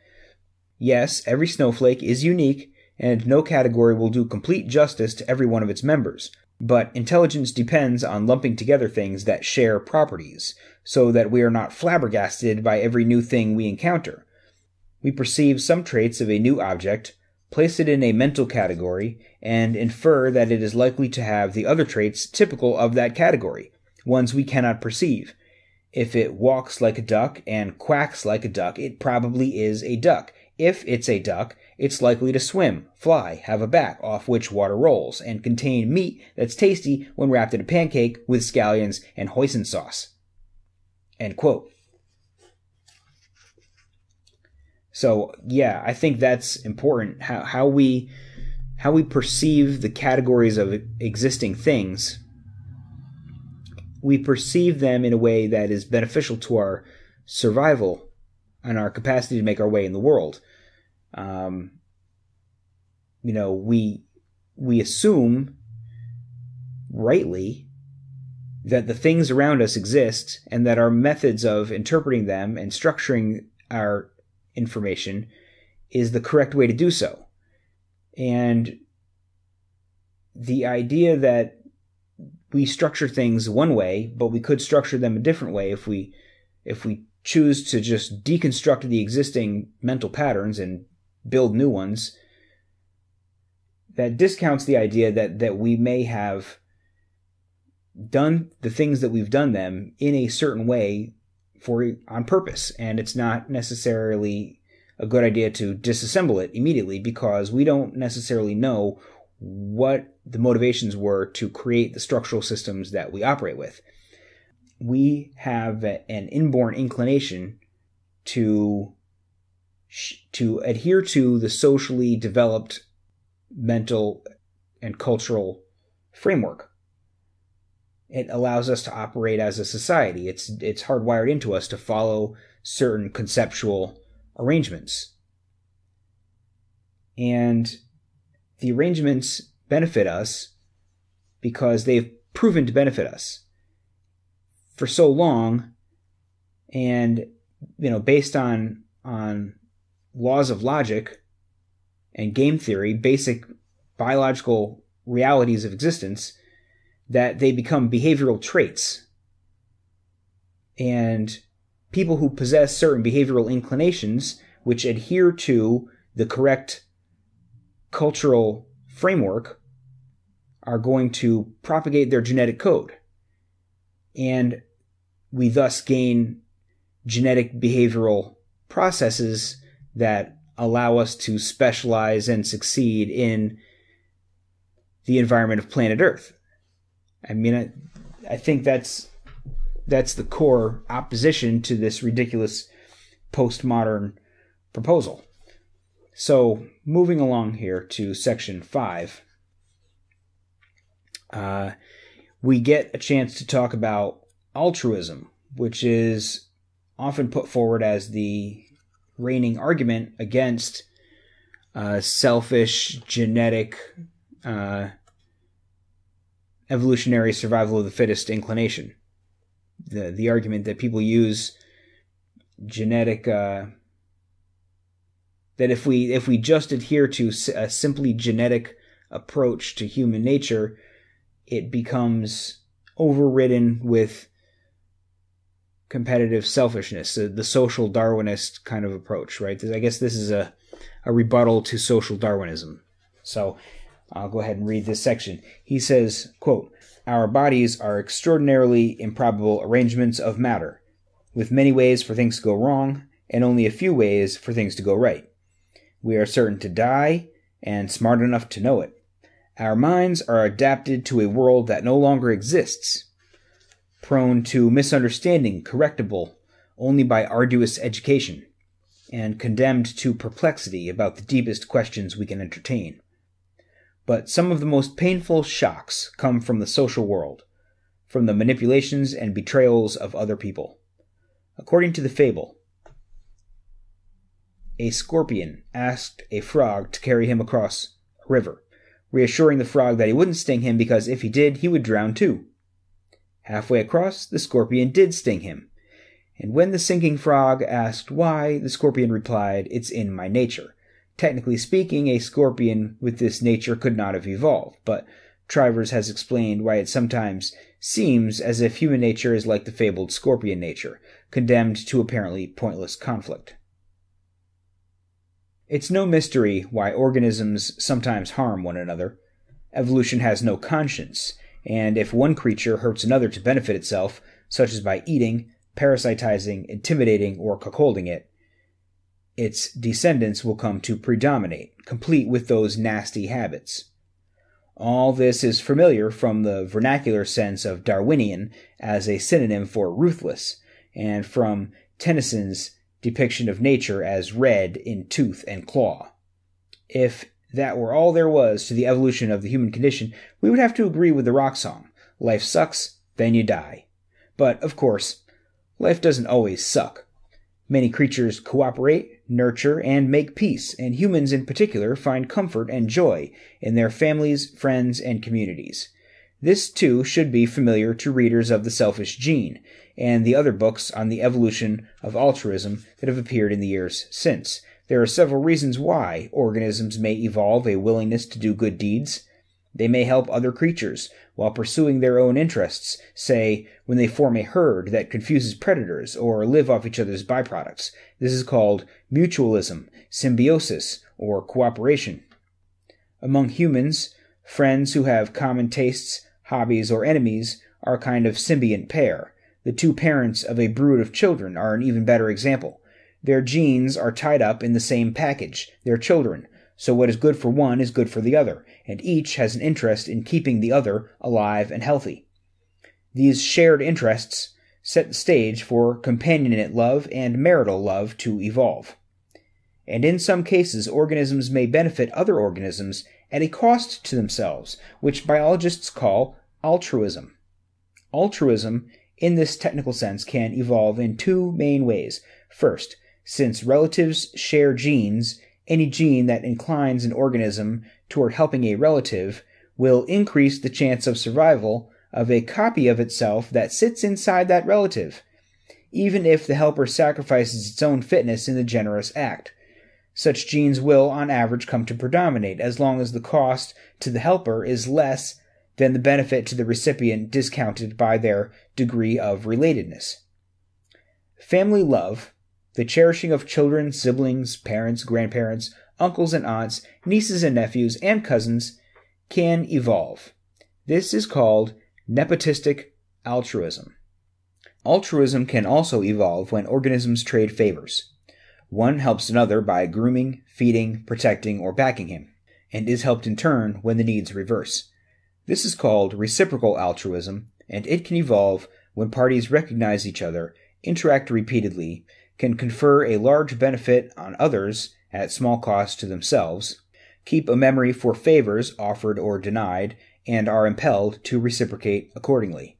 Yes, every snowflake is unique, and no category will do complete justice to every one of its members. But intelligence depends on lumping together things that share properties, so that we are not flabbergasted by every new thing we encounter. We perceive some traits of a new object, place it in a mental category, and infer that it is likely to have the other traits typical of that category, ones we cannot perceive. If it walks like a duck and quacks like a duck, it probably is a duck. If it's a duck, it's likely to swim, fly, have a back off which water rolls, and contain meat that's tasty when wrapped in a pancake with scallions and hoisin sauce. End quote. So yeah, I think that's important. How how we how we perceive the categories of existing things. We perceive them in a way that is beneficial to our survival and our capacity to make our way in the world um, you know, we we assume rightly that the things around us exist and that our methods of interpreting them and structuring our information is the correct way to do so. And the idea that we structure things one way, but we could structure them a different way if we if we choose to just deconstruct the existing mental patterns and build new ones, that discounts the idea that, that we may have done the things that we've done them in a certain way for on purpose and it's not necessarily a good idea to disassemble it immediately because we don't necessarily know what the motivations were to create the structural systems that we operate with. We have an inborn inclination to to adhere to the socially developed mental and cultural framework. It allows us to operate as a society. It's it's hardwired into us to follow certain conceptual arrangements. And the arrangements benefit us because they've proven to benefit us for so long and you know based on on laws of logic and game theory, basic biological realities of existence, that they become behavioral traits. And people who possess certain behavioral inclinations, which adhere to the correct cultural framework, are going to propagate their genetic code. And we thus gain genetic behavioral processes that allow us to specialize and succeed in the environment of planet Earth. I mean, I, I think that's that's the core opposition to this ridiculous postmodern proposal. So, moving along here to section five, uh, we get a chance to talk about altruism, which is often put forward as the reigning argument against uh, selfish genetic uh, evolutionary survival of the fittest inclination. The the argument that people use genetic uh, that if we if we just adhere to a simply genetic approach to human nature, it becomes overridden with competitive selfishness, the, the social Darwinist kind of approach, right? I guess this is a, a rebuttal to social Darwinism. So I'll go ahead and read this section. He says, quote, Our bodies are extraordinarily improbable arrangements of matter, with many ways for things to go wrong, and only a few ways for things to go right. We are certain to die, and smart enough to know it. Our minds are adapted to a world that no longer exists, prone to misunderstanding, correctable only by arduous education, and condemned to perplexity about the deepest questions we can entertain. But some of the most painful shocks come from the social world, from the manipulations and betrayals of other people. According to the fable, a scorpion asked a frog to carry him across a river, reassuring the frog that he wouldn't sting him because if he did, he would drown too. Halfway across, the scorpion did sting him. And when the sinking frog asked why, the scorpion replied, It's in my nature. Technically speaking, a scorpion with this nature could not have evolved, but Trivers has explained why it sometimes seems as if human nature is like the fabled scorpion nature, condemned to apparently pointless conflict. It's no mystery why organisms sometimes harm one another. Evolution has no conscience, and if one creature hurts another to benefit itself, such as by eating, parasitizing, intimidating, or cuckolding it, its descendants will come to predominate, complete with those nasty habits. All this is familiar from the vernacular sense of Darwinian as a synonym for ruthless, and from Tennyson's depiction of nature as red in tooth and claw. If that were all there was to the evolution of the human condition, we would have to agree with the rock song Life sucks, then you die. But, of course, life doesn't always suck. Many creatures cooperate, nurture, and make peace, and humans in particular find comfort and joy in their families, friends, and communities. This, too, should be familiar to readers of The Selfish Gene and the other books on the evolution of altruism that have appeared in the years since, there are several reasons why organisms may evolve a willingness to do good deeds. They may help other creatures while pursuing their own interests, say, when they form a herd that confuses predators or live off each other's byproducts. This is called mutualism, symbiosis, or cooperation. Among humans, friends who have common tastes, hobbies, or enemies are a kind of symbiont pair. The two parents of a brood of children are an even better example. Their genes are tied up in the same package, their children, so what is good for one is good for the other, and each has an interest in keeping the other alive and healthy. These shared interests set the stage for companionate love and marital love to evolve. And in some cases, organisms may benefit other organisms at a cost to themselves, which biologists call altruism. Altruism, in this technical sense, can evolve in two main ways. First, since relatives share genes, any gene that inclines an organism toward helping a relative will increase the chance of survival of a copy of itself that sits inside that relative, even if the helper sacrifices its own fitness in the generous act. Such genes will, on average, come to predominate as long as the cost to the helper is less than the benefit to the recipient discounted by their degree of relatedness. Family love, the cherishing of children, siblings, parents, grandparents, uncles and aunts, nieces and nephews, and cousins can evolve. This is called nepotistic altruism. Altruism can also evolve when organisms trade favors. One helps another by grooming, feeding, protecting, or backing him, and is helped in turn when the needs reverse. This is called reciprocal altruism, and it can evolve when parties recognize each other, interact repeatedly, can confer a large benefit on others at small cost to themselves, keep a memory for favors offered or denied, and are impelled to reciprocate accordingly.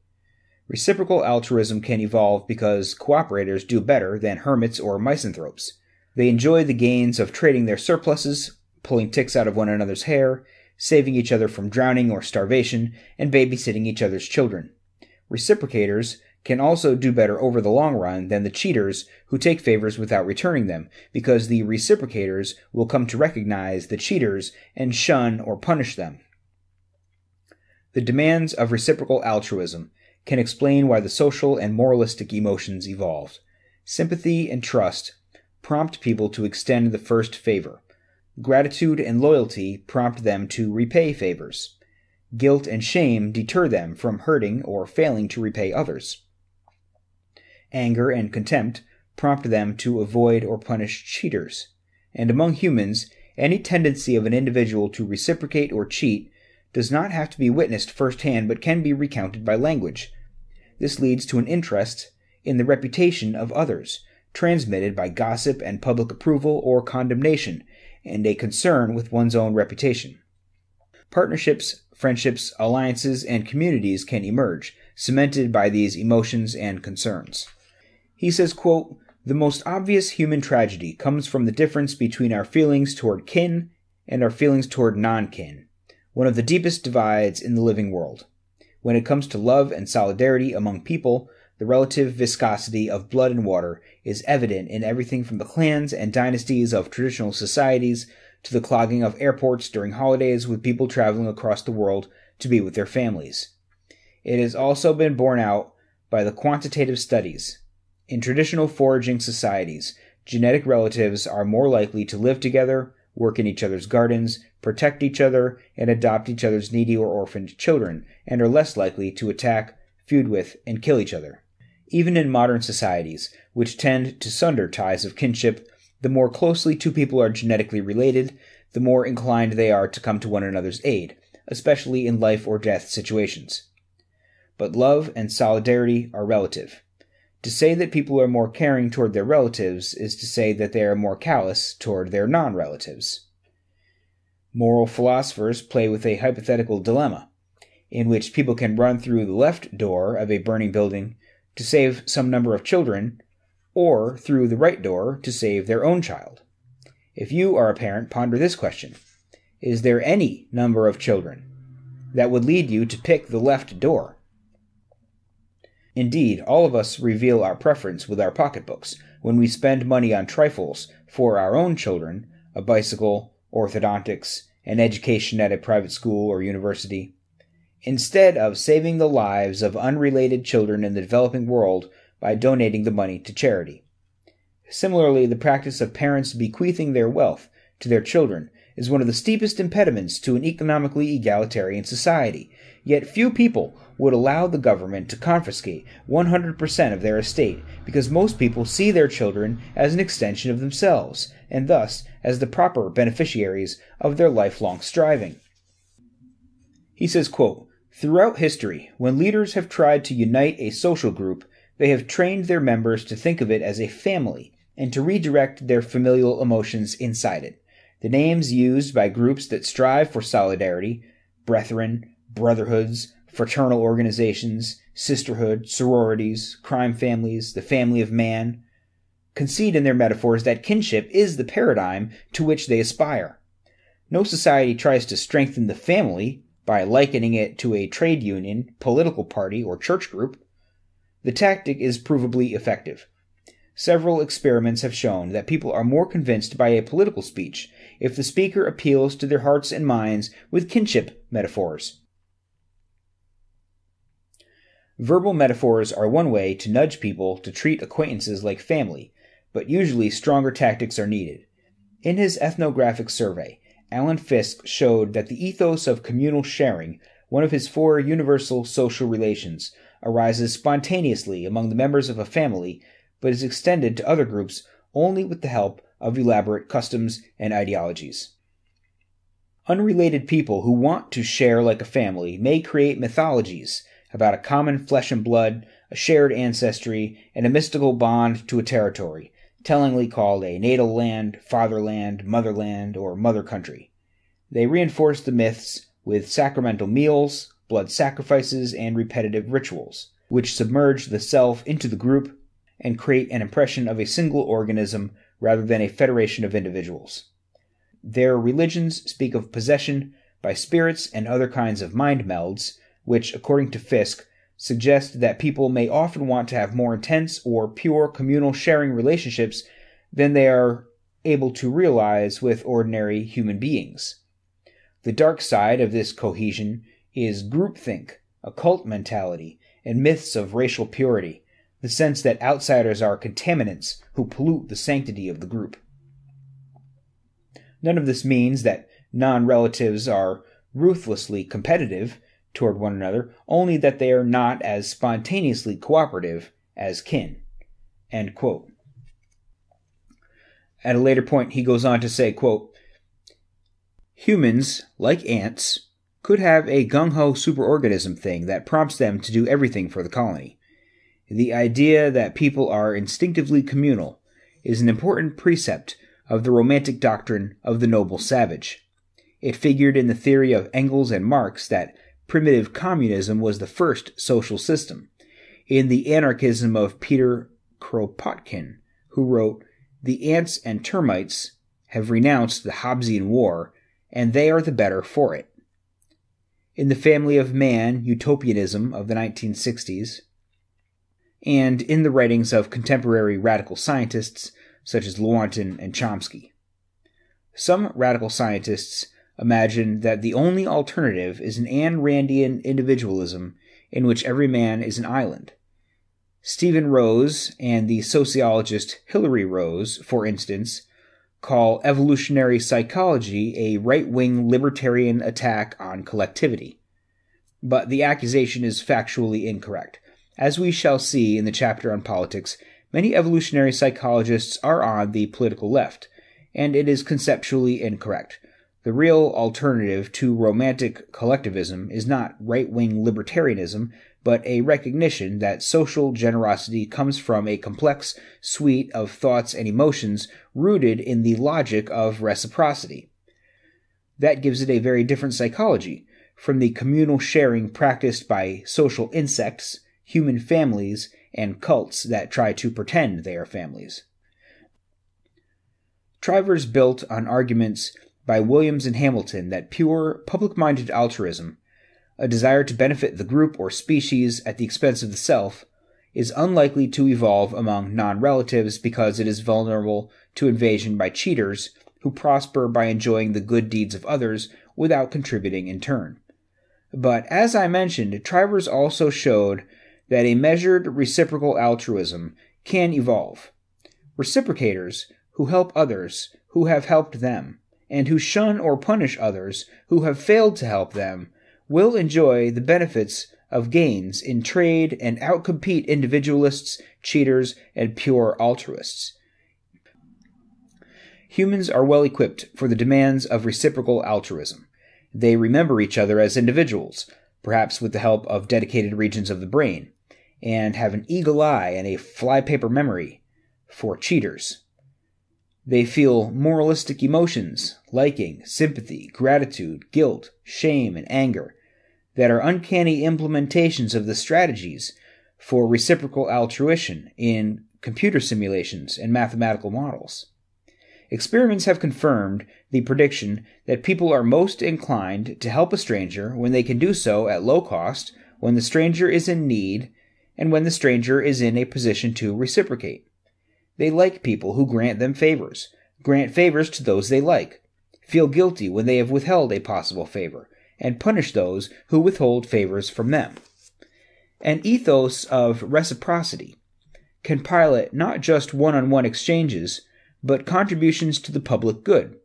Reciprocal altruism can evolve because cooperators do better than hermits or misanthropes. They enjoy the gains of trading their surpluses, pulling ticks out of one another's hair, saving each other from drowning or starvation, and babysitting each other's children. Reciprocators can also do better over the long run than the cheaters who take favors without returning them, because the reciprocators will come to recognize the cheaters and shun or punish them. The demands of reciprocal altruism can explain why the social and moralistic emotions evolved. Sympathy and trust prompt people to extend the first favor. Gratitude and loyalty prompt them to repay favors. Guilt and shame deter them from hurting or failing to repay others. Anger and contempt prompt them to avoid or punish cheaters. And among humans, any tendency of an individual to reciprocate or cheat does not have to be witnessed firsthand but can be recounted by language. This leads to an interest in the reputation of others, transmitted by gossip and public approval or condemnation, and a concern with one's own reputation. Partnerships, friendships, alliances, and communities can emerge, cemented by these emotions and concerns. He says, quote, The most obvious human tragedy comes from the difference between our feelings toward kin and our feelings toward non kin one of the deepest divides in the living world. When it comes to love and solidarity among people, the relative viscosity of blood and water is evident in everything from the clans and dynasties of traditional societies to the clogging of airports during holidays with people traveling across the world to be with their families. It has also been borne out by the quantitative studies. In traditional foraging societies, genetic relatives are more likely to live together, work in each other's gardens, protect each other, and adopt each other's needy or orphaned children, and are less likely to attack, feud with, and kill each other. Even in modern societies, which tend to sunder ties of kinship, the more closely two people are genetically related, the more inclined they are to come to one another's aid, especially in life or death situations. But love and solidarity are relative. To say that people are more caring toward their relatives is to say that they are more callous toward their non relatives. Moral philosophers play with a hypothetical dilemma, in which people can run through the left door of a burning building to save some number of children, or through the right door to save their own child. If you are a parent, ponder this question Is there any number of children that would lead you to pick the left door? Indeed, all of us reveal our preference with our pocketbooks when we spend money on trifles for our own children a bicycle, orthodontics, an education at a private school or university instead of saving the lives of unrelated children in the developing world by donating the money to charity. Similarly, the practice of parents bequeathing their wealth to their children is one of the steepest impediments to an economically egalitarian society, yet few people would allow the government to confiscate 100% of their estate because most people see their children as an extension of themselves, and thus as the proper beneficiaries of their lifelong striving. He says, quote, Throughout history, when leaders have tried to unite a social group, they have trained their members to think of it as a family and to redirect their familial emotions inside it. The names used by groups that strive for solidarity, brethren, brotherhoods, fraternal organizations, sisterhood, sororities, crime families, the family of man, concede in their metaphors that kinship is the paradigm to which they aspire. No society tries to strengthen the family by likening it to a trade union, political party, or church group. The tactic is provably effective. Several experiments have shown that people are more convinced by a political speech if the speaker appeals to their hearts and minds with kinship metaphors. Verbal metaphors are one way to nudge people to treat acquaintances like family, but usually stronger tactics are needed. In his ethnographic survey, Alan Fiske showed that the ethos of communal sharing, one of his four universal social relations, arises spontaneously among the members of a family, but is extended to other groups only with the help of elaborate customs and ideologies. Unrelated people who want to share like a family may create mythologies about a common flesh and blood, a shared ancestry, and a mystical bond to a territory, tellingly called a natal land, fatherland, motherland, or mother country. They reinforce the myths with sacramental meals, blood sacrifices, and repetitive rituals, which submerge the self into the group and create an impression of a single organism rather than a federation of individuals. Their religions speak of possession by spirits and other kinds of mind melds, which, according to Fiske, suggest that people may often want to have more intense or pure communal sharing relationships than they are able to realize with ordinary human beings. The dark side of this cohesion is groupthink, a cult mentality, and myths of racial purity, the sense that outsiders are contaminants who pollute the sanctity of the group. None of this means that non relatives are ruthlessly competitive toward one another, only that they are not as spontaneously cooperative as kin. At a later point, he goes on to say, quote, Humans, like ants, could have a gung ho superorganism thing that prompts them to do everything for the colony. The idea that people are instinctively communal is an important precept of the romantic doctrine of the noble savage. It figured in the theory of Engels and Marx that primitive communism was the first social system. In the anarchism of Peter Kropotkin, who wrote, The ants and termites have renounced the Hobbesian war, and they are the better for it. In the family of man utopianism of the 1960s, and in the writings of contemporary radical scientists such as Lewontin and Chomsky. Some radical scientists imagine that the only alternative is an Ayn Randian individualism in which every man is an island. Steven Rose and the sociologist Hilary Rose, for instance, call evolutionary psychology a right wing libertarian attack on collectivity. But the accusation is factually incorrect. As we shall see in the chapter on politics, many evolutionary psychologists are on the political left, and it is conceptually incorrect. The real alternative to romantic collectivism is not right wing libertarianism, but a recognition that social generosity comes from a complex suite of thoughts and emotions rooted in the logic of reciprocity. That gives it a very different psychology from the communal sharing practiced by social insects human families, and cults that try to pretend they are families. Trivers built on arguments by Williams and Hamilton that pure, public minded altruism, a desire to benefit the group or species at the expense of the self, is unlikely to evolve among non relatives because it is vulnerable to invasion by cheaters who prosper by enjoying the good deeds of others without contributing in turn. But as I mentioned, Trivers also showed that a measured reciprocal altruism can evolve. Reciprocators who help others who have helped them, and who shun or punish others who have failed to help them, will enjoy the benefits of gains in trade and outcompete individualists, cheaters, and pure altruists. Humans are well equipped for the demands of reciprocal altruism. They remember each other as individuals, perhaps with the help of dedicated regions of the brain, and have an eagle eye and a flypaper memory for cheaters. They feel moralistic emotions, liking, sympathy, gratitude, guilt, shame, and anger that are uncanny implementations of the strategies for reciprocal altruism in computer simulations and mathematical models. Experiments have confirmed the prediction that people are most inclined to help a stranger when they can do so at low cost, when the stranger is in need, and when the stranger is in a position to reciprocate. They like people who grant them favors, grant favors to those they like, feel guilty when they have withheld a possible favor, and punish those who withhold favors from them. An ethos of reciprocity. Can pilot not just one on one exchanges, but contributions to the public good,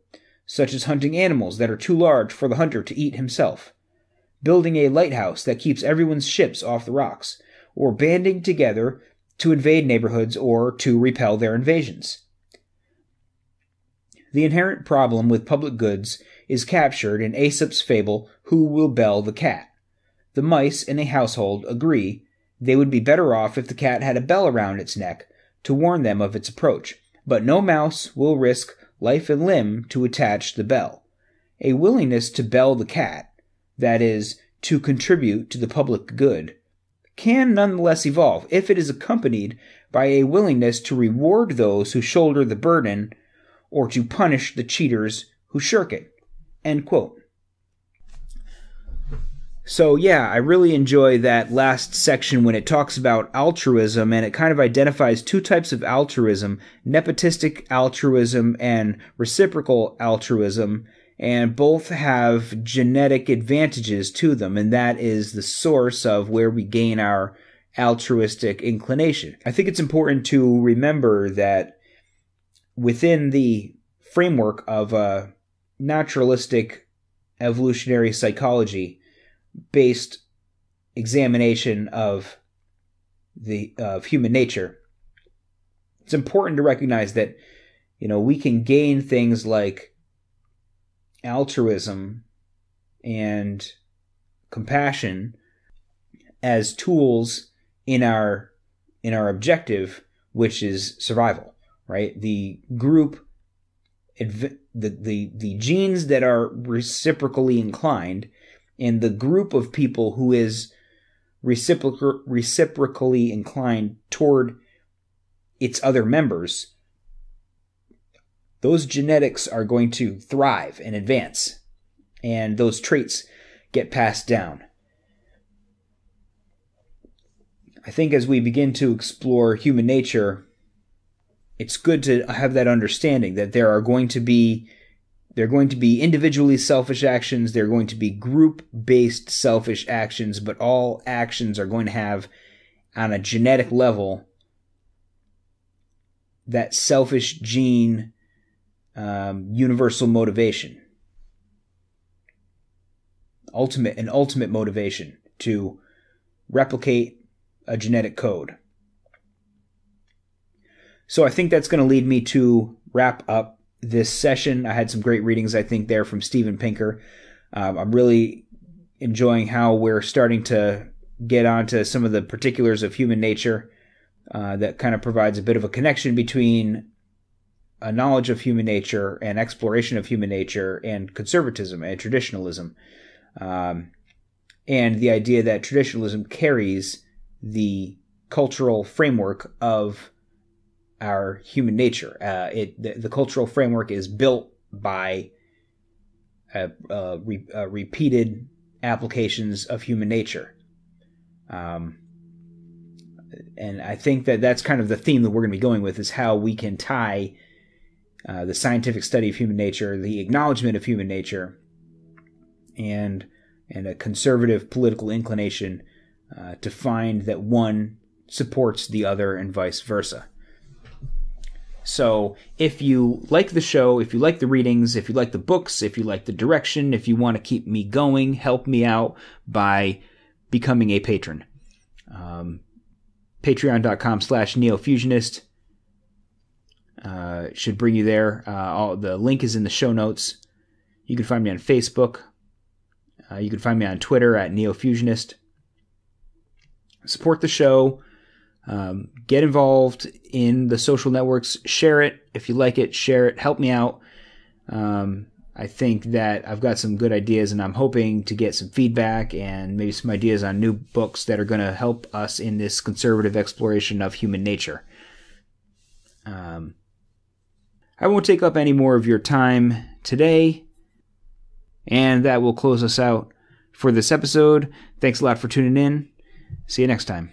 such as hunting animals that are too large for the hunter to eat himself, building a lighthouse that keeps everyone's ships off the rocks, or banding together to invade neighborhoods or to repel their invasions. The inherent problem with public goods is captured in Aesop's fable Who Will Bell the Cat. The mice in a household agree they would be better off if the cat had a bell around its neck to warn them of its approach, but no mouse will risk life and limb to attach the bell. A willingness to bell the cat, that is, to contribute to the public good, can nonetheless evolve if it is accompanied by a willingness to reward those who shoulder the burden or to punish the cheaters who shirk it. End quote. So, yeah, I really enjoy that last section when it talks about altruism and it kind of identifies two types of altruism nepotistic altruism and reciprocal altruism and both have genetic advantages to them, and that is the source of where we gain our altruistic inclination. I think it's important to remember that within the framework of a naturalistic evolutionary psychology based examination of the of human nature it's important to recognize that you know we can gain things like altruism and compassion as tools in our in our objective which is survival right? The group the the the genes that are reciprocally inclined and the group of people who is reciproc- reciprocally inclined toward its other members those genetics are going to thrive and advance and those traits get passed down. I think as we begin to explore human nature it's good to have that understanding that there are going to be they're going to be individually selfish actions, there are going to be group based selfish actions, but all actions are going to have on a genetic level that selfish gene um, universal motivation ultimate an ultimate motivation to replicate a genetic code so I think that's going to lead me to wrap up this session. I had some great readings, I think, there from Steven Pinker. Um, I'm really enjoying how we're starting to get onto some of the particulars of human nature uh, that kind of provides a bit of a connection between a knowledge of human nature and exploration of human nature and conservatism and traditionalism. Um, and the idea that traditionalism carries the cultural framework of our human nature. Uh, it the, the, cultural framework is built by uh, uh, re, uh, repeated applications of human nature. Um, and I think that that's kind of the theme that we're going to be going with is how we can tie uh, the scientific study of human nature, the acknowledgement of human nature, and and a conservative political inclination uh, to find that one supports the other and vice versa. So if you like the show, if you like the readings, if you like the books, if you like the direction, if you want to keep me going, help me out by becoming a patron. Um, Patreon.com slash neofusionist uh, should bring you there. Uh, all, the link is in the show notes. You can find me on Facebook. Uh, you can find me on Twitter at neofusionist. Support the show um, get involved in the social networks. Share it if you like it. Share it. Help me out. Um, I think that I've got some good ideas, and I'm hoping to get some feedback and maybe some ideas on new books that are going to help us in this conservative exploration of human nature. Um, I won't take up any more of your time today, and that will close us out for this episode. Thanks a lot for tuning in. See you next time.